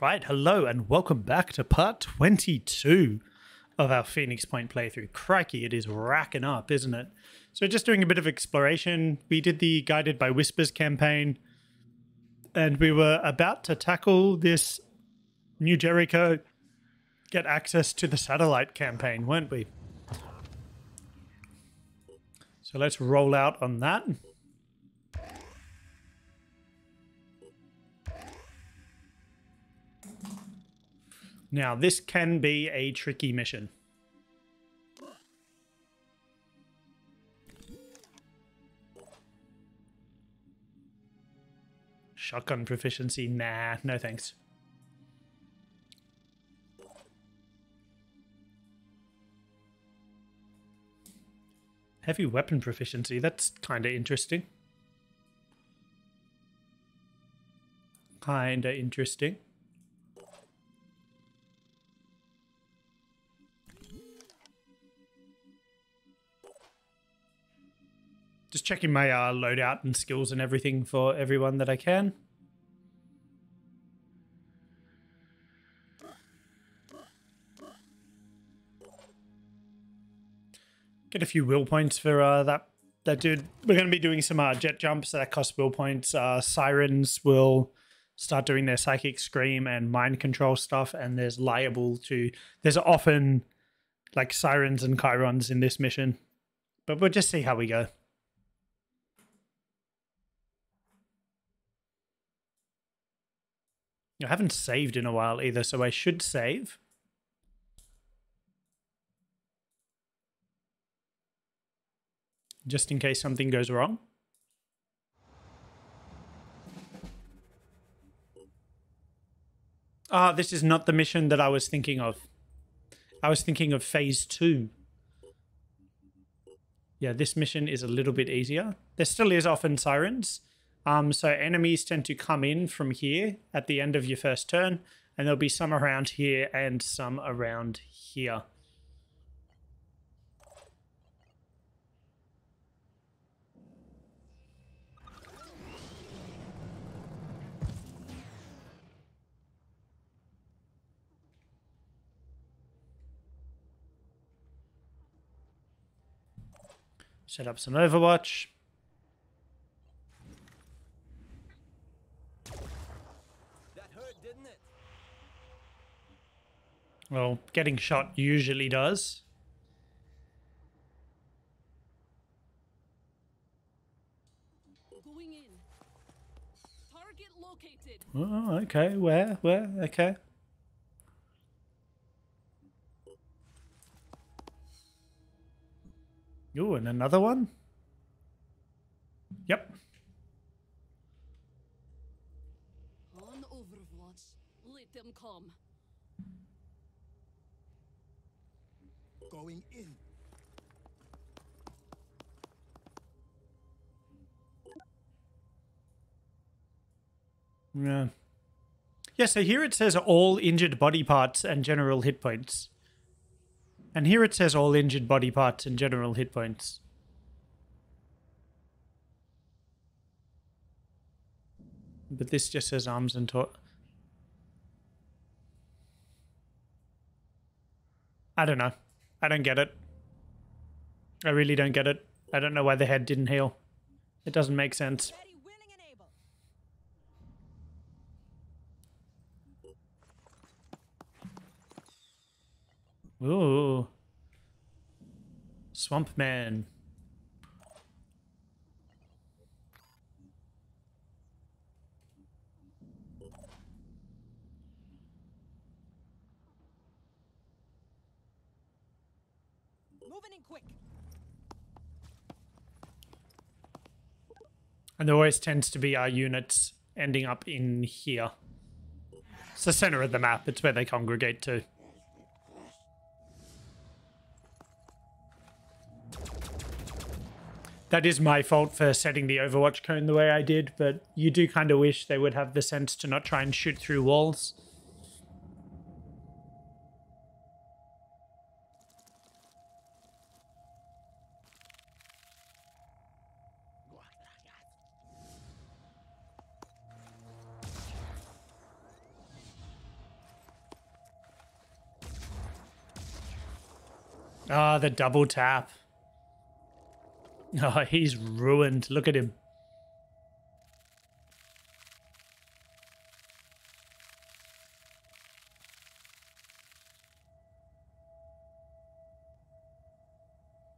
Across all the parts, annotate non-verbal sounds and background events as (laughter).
Right, hello and welcome back to part 22 of our Phoenix Point playthrough. Crikey, it is racking up, isn't it? So just doing a bit of exploration. We did the Guided by Whispers campaign and we were about to tackle this New Jericho get access to the satellite campaign, weren't we? So let's roll out on that. Now, this can be a tricky mission. Shotgun proficiency? Nah, no thanks. Heavy weapon proficiency, that's kind of interesting. Kind of interesting. Just checking my uh, loadout and skills and everything for everyone that I can. Get a few will points for uh, that that dude. We're going to be doing some uh, jet jumps that cost will points. Uh, sirens will start doing their psychic scream and mind control stuff, and there's liable to. There's often like sirens and Chirons in this mission, but we'll just see how we go. I haven't saved in a while either, so I should save. Just in case something goes wrong. Ah, this is not the mission that I was thinking of. I was thinking of phase two. Yeah, this mission is a little bit easier. There still is often sirens, um, so enemies tend to come in from here at the end of your first turn, and there'll be some around here and some around here. Set up some Overwatch. Well, getting shot usually does. Going in. Target located. Oh, okay. Where? Where? Okay. Oh, and another one? Yep. On Overwatch. Let them come. Going in. Yeah. Yeah, so here it says all injured body parts and general hit points. And here it says all injured body parts and general hit points. But this just says arms and torso. I don't know. I don't get it. I really don't get it. I don't know why the head didn't heal. It doesn't make sense. Ooh. Swamp Man. And there always tends to be our units ending up in here. It's the center of the map. It's where they congregate to. That is my fault for setting the Overwatch cone the way I did, but you do kind of wish they would have the sense to not try and shoot through walls. Ah, the double tap. Oh, he's ruined. Look at him.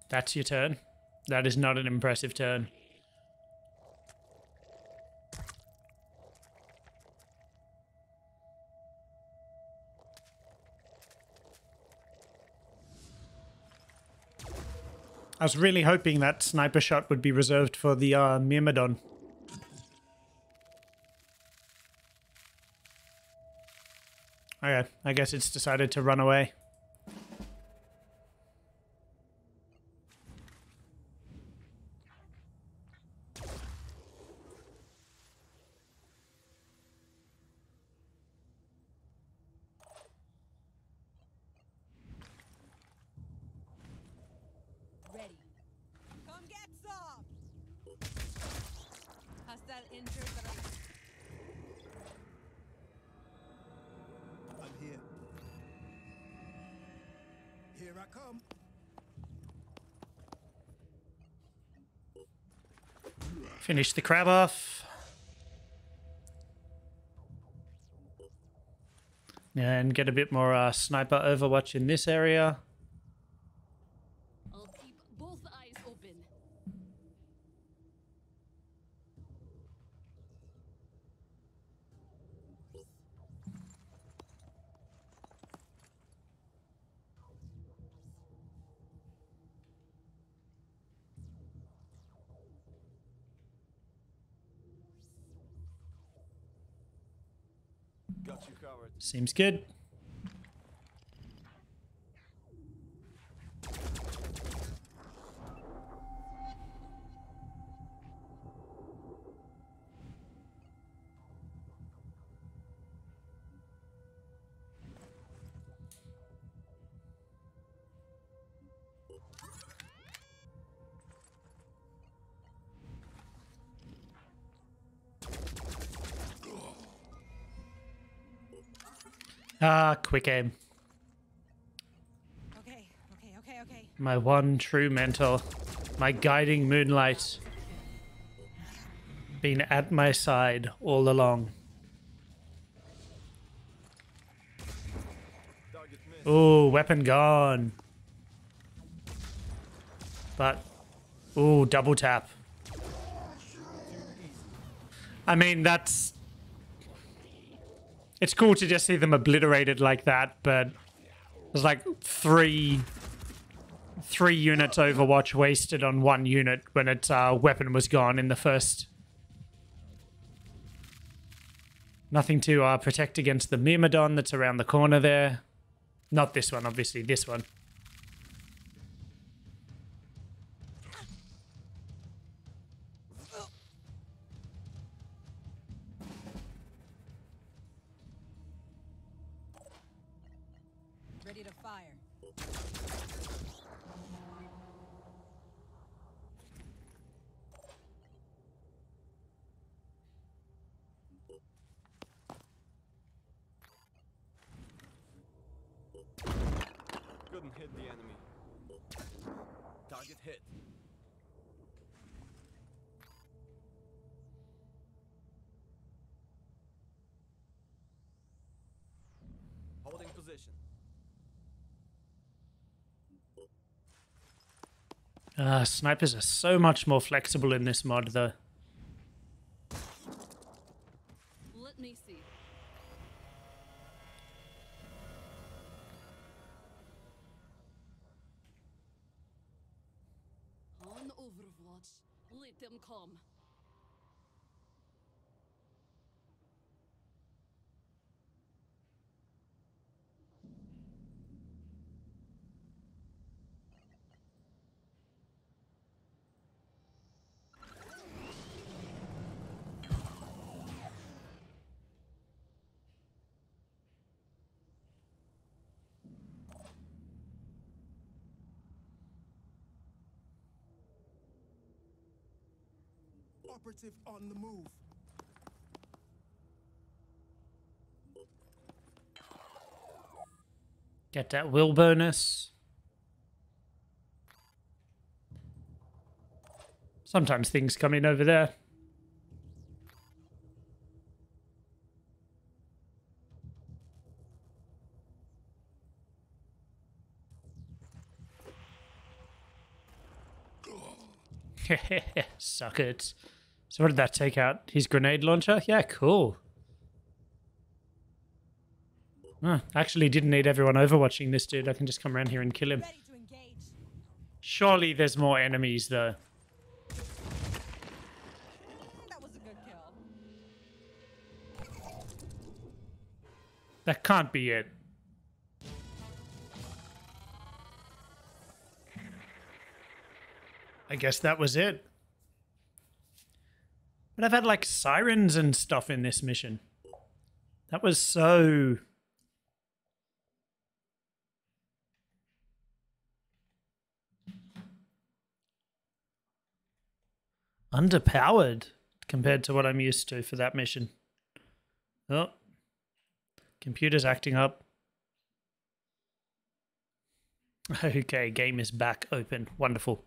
That's your turn. That is not an impressive turn. I was really hoping that sniper shot would be reserved for the uh, Myrmidon. Okay, I guess it's decided to run away. The crab off. And get a bit more uh, sniper overwatch in this area. Seems good. Ah, quick aim. okay, okay, okay, okay. My one true mentor. My guiding moonlight. Been at my side all along. Ooh, weapon gone. But, ooh, double tap. I mean, that's. It's cool to just see them obliterated like that, but there's like three. Three units Overwatch wasted on one unit when its uh, weapon was gone in the first. Nothing to uh, protect against the Myrmidon that's around the corner there. Not this one, obviously, this one. Target hit. Holding position. Uh, snipers are so much more flexible in this mod, though. Let me see. On Overwatch, let operative on the move. Get that will bonus. Sometimes things come in over there. (laughs) Suck it. So what did that take out? His grenade launcher? Yeah, cool. Huh, actually didn't need everyone overwatching this dude. I can just come around here and kill him. Ready to engage. Surely there's more enemies though. That was a good kill. That can't be it. I guess that was it. But I've had like sirens and stuff in this mission. That was so. Underpowered compared to what I'm used to for that mission. Oh, computer's acting up. (laughs) Okay, game is back open. Wonderful.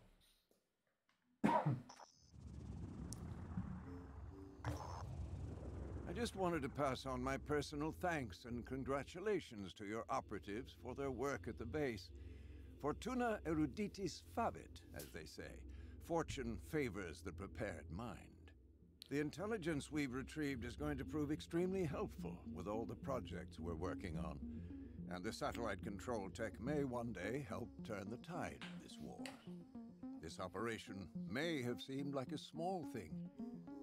Just wanted to pass on my personal thanks and congratulations to your operatives for their work at the base. Fortuna eruditis favit, as they say. Fortune favors the prepared mind. The intelligence we've retrieved is going to prove extremely helpful with all the projects we're working on. And the satellite control tech may one day help turn the tide of this war. This operation may have seemed like a small thing,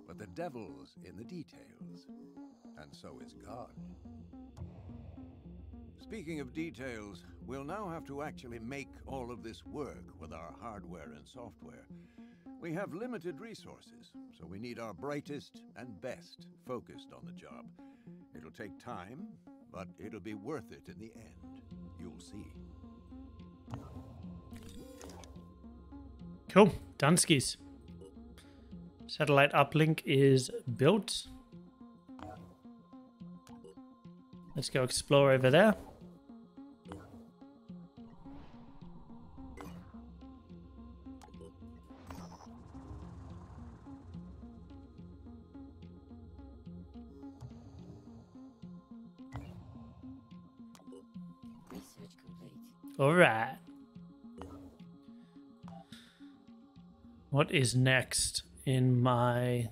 but the devil's in the details. And so is God. Speaking of details, we'll now have to actually make all of this work with our hardware and software. We have limited resources, so we need our brightest and best focused on the job. It'll take time, but it'll be worth it in the end. You'll see. Cool. Dunskies. Satellite uplink is built. Let's go explore over there. What is next in my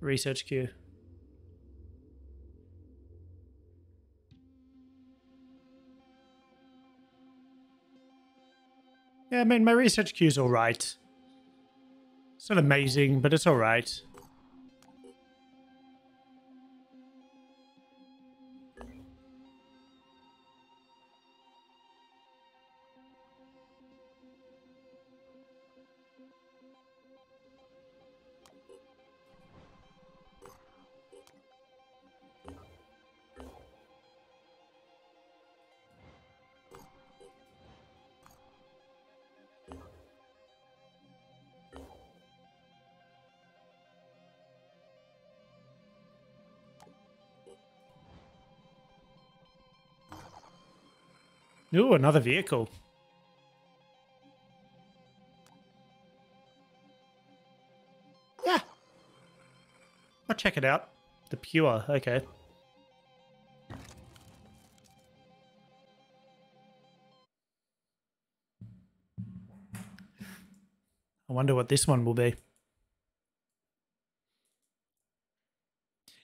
research queue? Yeah, I mean, my research queue's all right. It's not amazing, but it's all right. Ooh, another vehicle. Yeah. I'll check it out. The Pure, okay. I wonder what this one will be.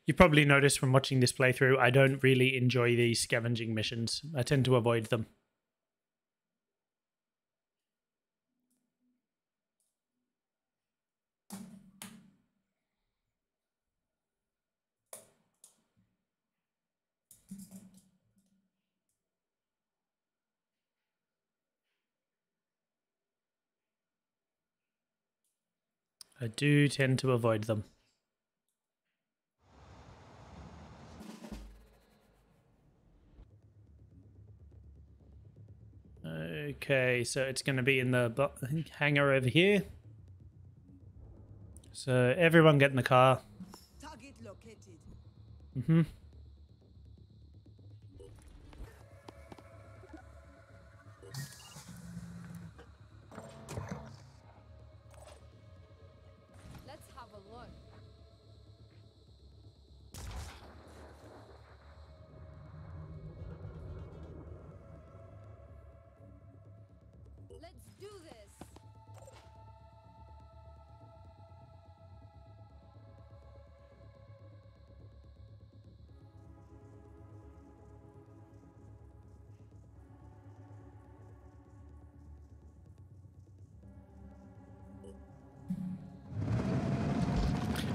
You probably noticed from watching this playthrough, I don't really enjoy these scavenging missions. I tend to avoid them. I do tend to avoid them. Okay, so it's going to be in the hangar over here. So everyone get in the car. Target located. Mm-hmm.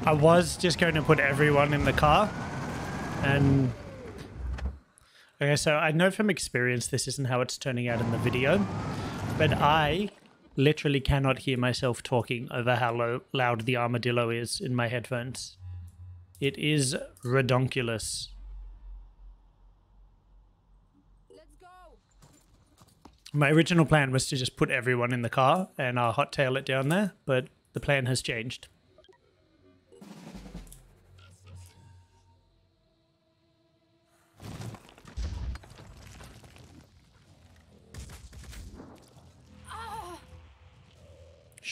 I was just going to put everyone in the car. And okay, so I know from experience this isn't how it's turning out in the video, but I literally cannot hear myself talking over how loud the armadillo is in my headphones. It is redonkulous. My original plan was to just put everyone in the car and uh, hot tail it down there, but the plan has changed.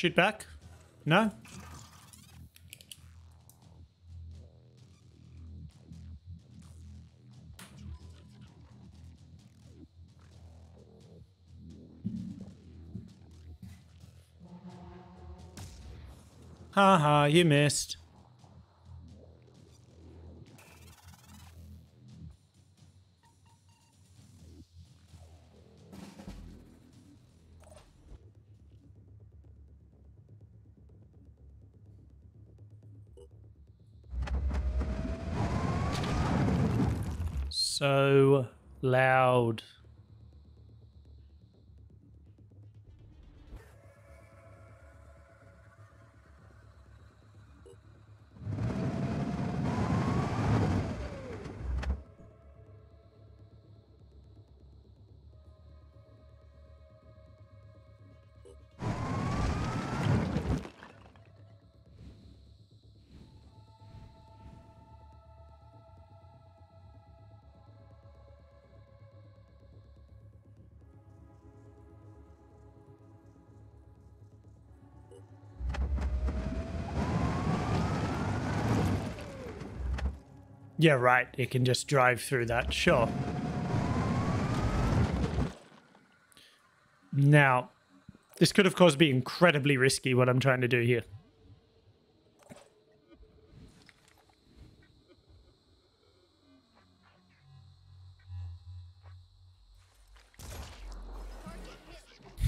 Shoot back? No? Haha, you missed. Yeah, right. It can just drive through that. Sure. Now, this could, of course, be incredibly risky what I'm trying to do here.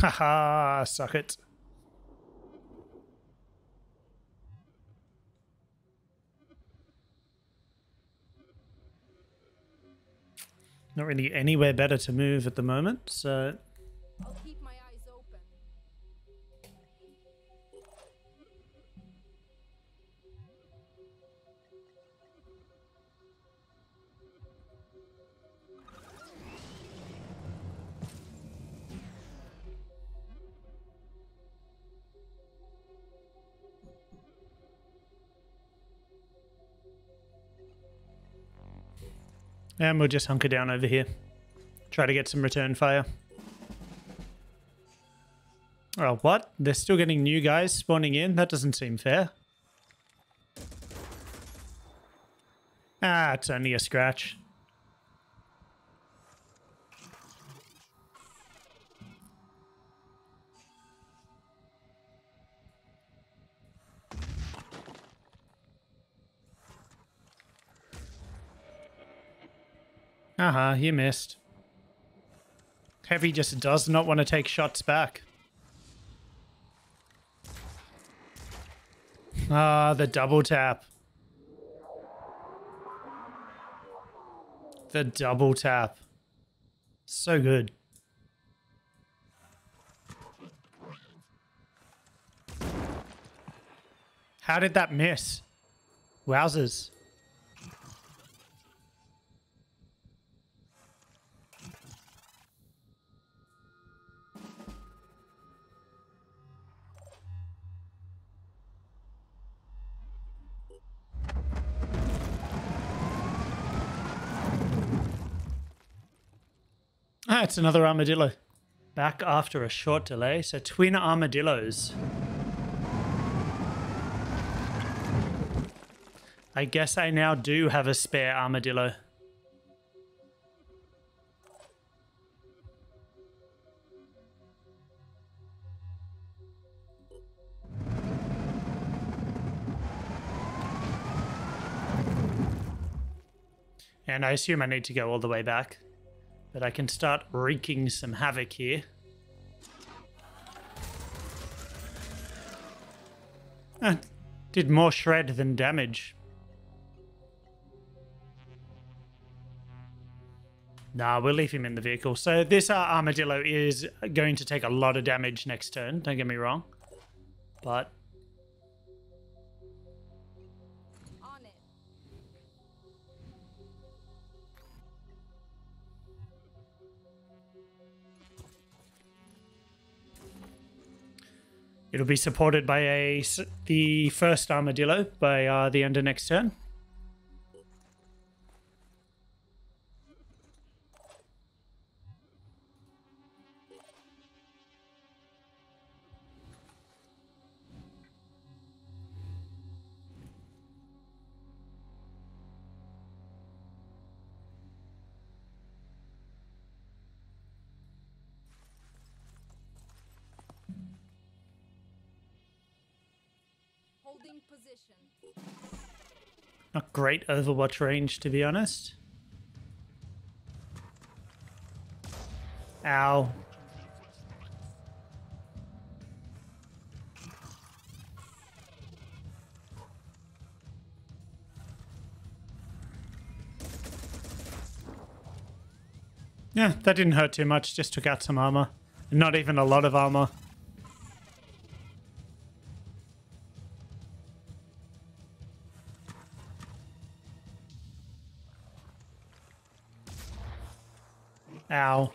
Haha, suck it. Not really anywhere better to move at the moment, so and we'll just hunker down over here. Try to get some return fire. Oh, what? They're still getting new guys spawning in? That doesn't seem fair. Ah, it's only a scratch. Uh-huh, you missed. Heavy just does not want to take shots back. Ah, the double tap. The double tap. So good. How did that miss? Wowzers. Ah, it's another armadillo. Back after a short delay, so twin armadillos. I guess I now do have a spare armadillo. And I assume I need to go all the way back. But I can start wreaking some havoc here. Ah, Did more shred than damage. Nah, we'll leave him in the vehicle. So this uh, armadillo is going to take a lot of damage next turn. Don't get me wrong. But it'll be supported by a the first armadillo by uh, the end of next turn. Great Overwatch range, to be honest. Ow. Yeah, that didn't hurt too much. Just took out some armor. Not even a lot of armor. Ow.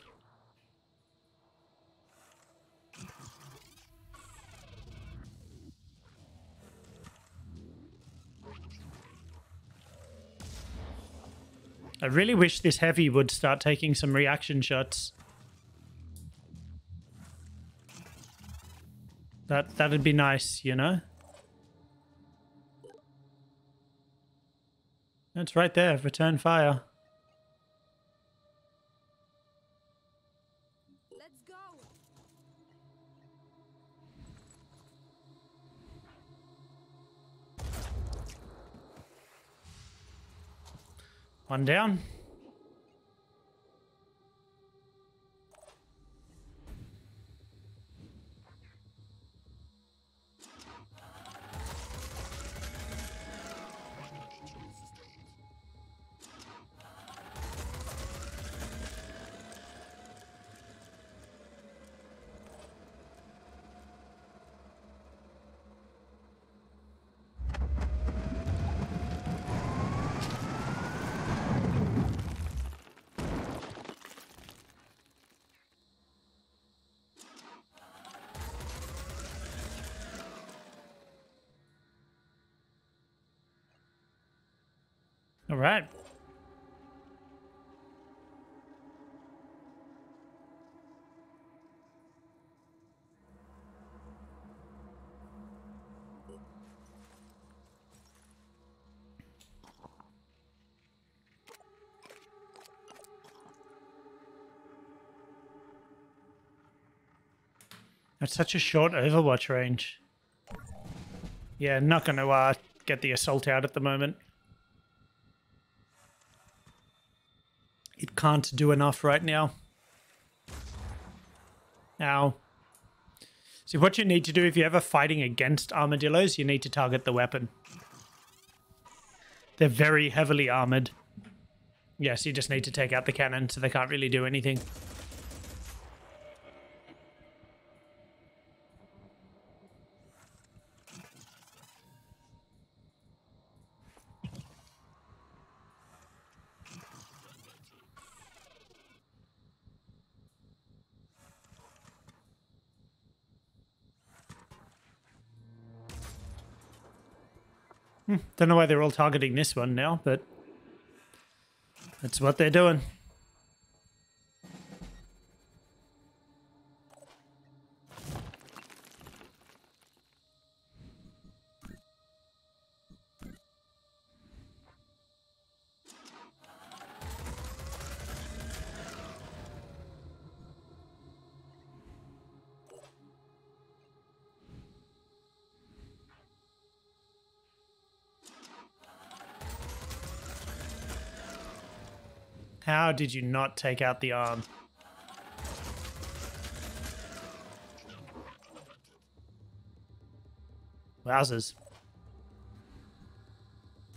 I really wish this heavy would start taking some reaction shots. That that'd be nice, you know? That's right there, return fire. One down. Right. That's such a short Overwatch range. Yeah, not going to uh, get the assault out at the moment. Can't do enough right now. Now, see what you need to do if you're ever fighting against armadillos, you need to target the weapon. They're very heavily armored. Yes, you just need to take out the cannon so they can't really do anything. Don't know why they're all targeting this one now, but that's what they're doing. How did you not take out the arm? Wowzers.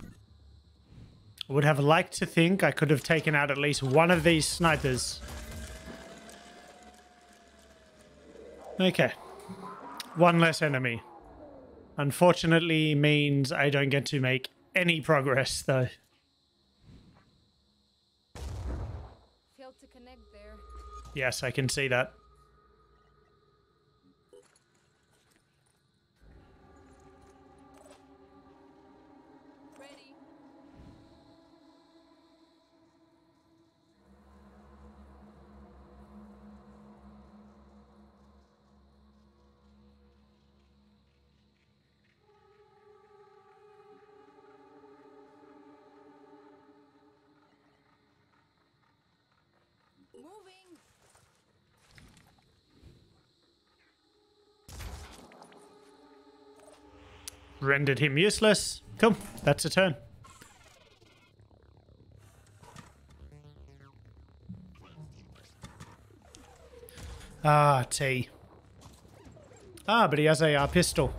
I would have liked to think I could have taken out at least one of these snipers. Okay. One less enemy. Unfortunately means I don't get to make any progress, though. Yes, I can see that. Moving. Rendered him useless. Cool, that's a turn. Ah, T. Ah, but he has a uh, pistol.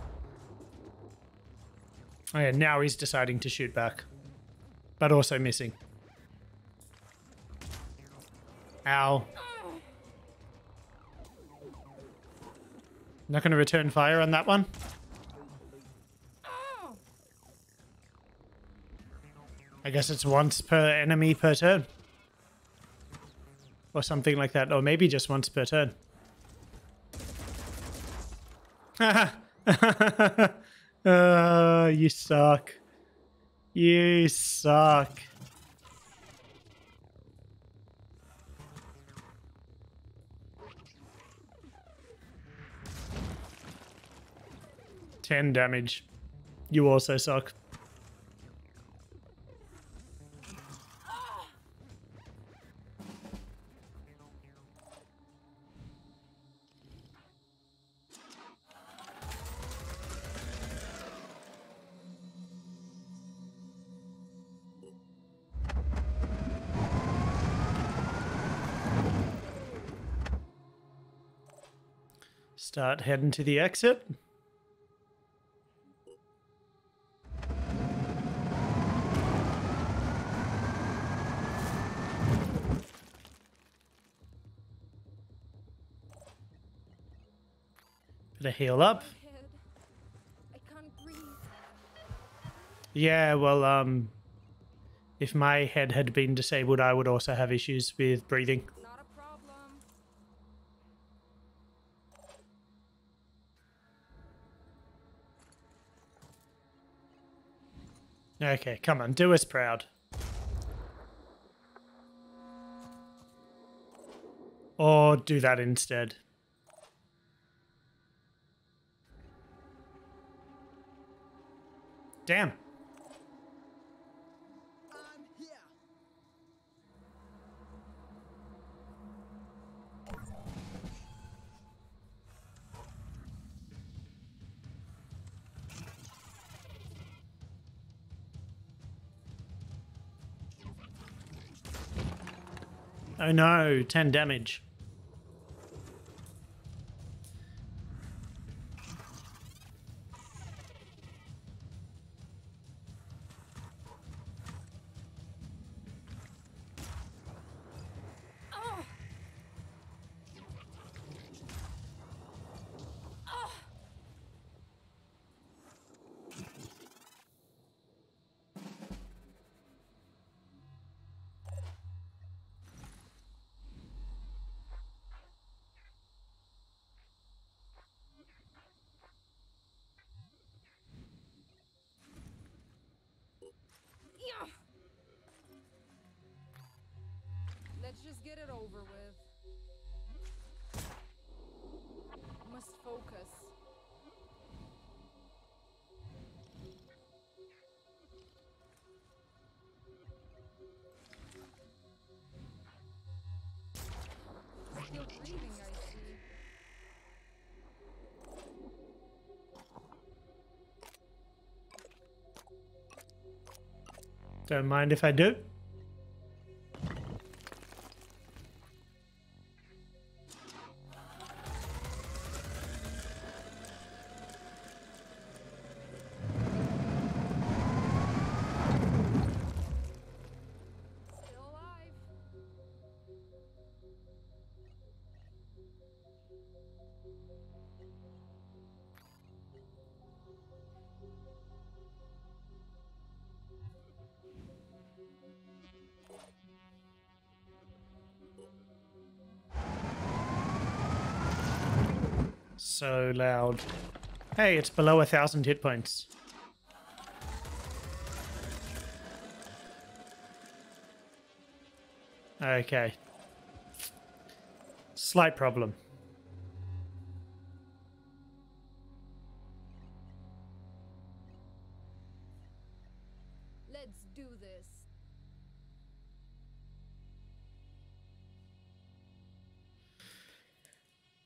Oh yeah, now he's deciding to shoot back. But also missing. Ow. Not going to return fire on that one? I guess it's once per enemy per turn. Or something like that. Or maybe just once per turn. (laughs) uh, you suck. You suck. Ten damage. You also suck. Heading to the exit. Of heal up. Yeah, well, um, if my head had been disabled, I would also have issues with breathing. Not a problem. Okay, come on, do us proud. Or do that instead. Damn. No, 10 damage. Don't mind if I do. So loud. Hey, it's below a thousand hit points. Okay. Slight problem.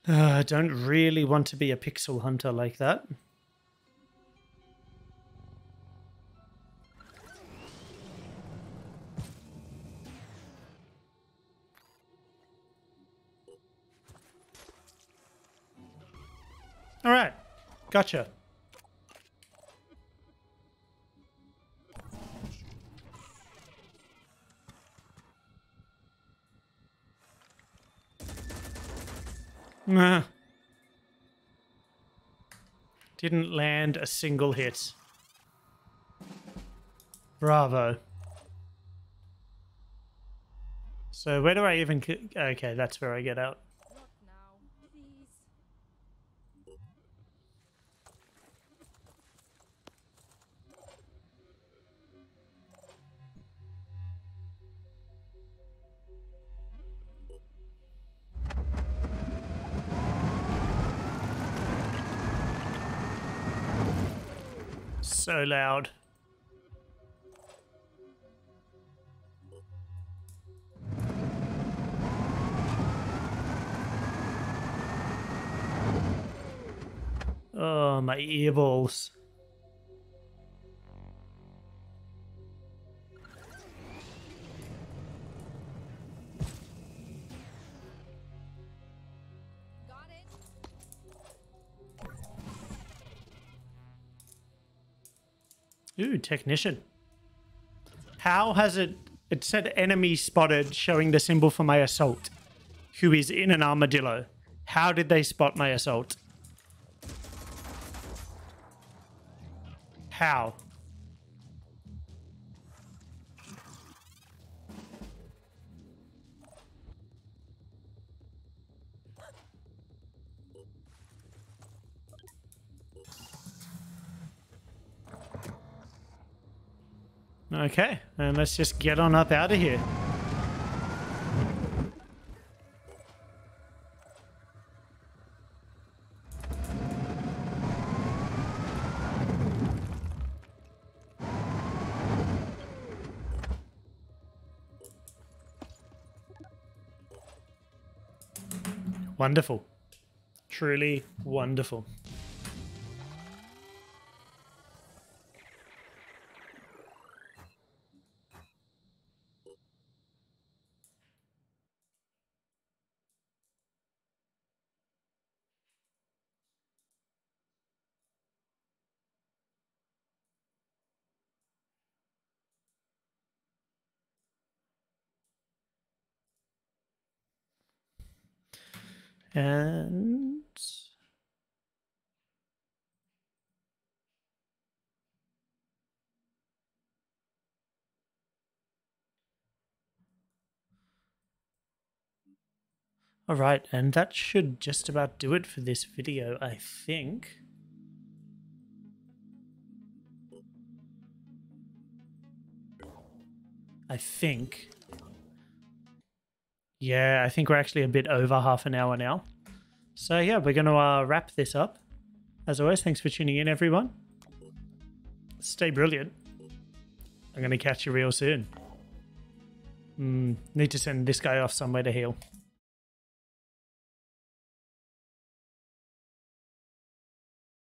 Uh, I don't really want to be a pixel hunter like that. All right, gotcha. Nah. Didn't land a single hit. Bravo. So where do I even... Okay, that's where I get out. So loud. Oh, my earballs. Ooh, technician. How has it... It said enemy spotted showing the symbol for my assault, who is in an armadillo. How did they spot my assault? How? Okay, and let's just get on up out of here. Wonderful. Truly wonderful. And all right, and that should just about do it for this video, I think. I think. Yeah, I think we're actually a bit over half an hour now. So yeah, we're going to uh, wrap this up. As always, thanks for tuning in, everyone. Stay brilliant. I'm going to catch you real soon. Mm, need to send this guy off somewhere to heal.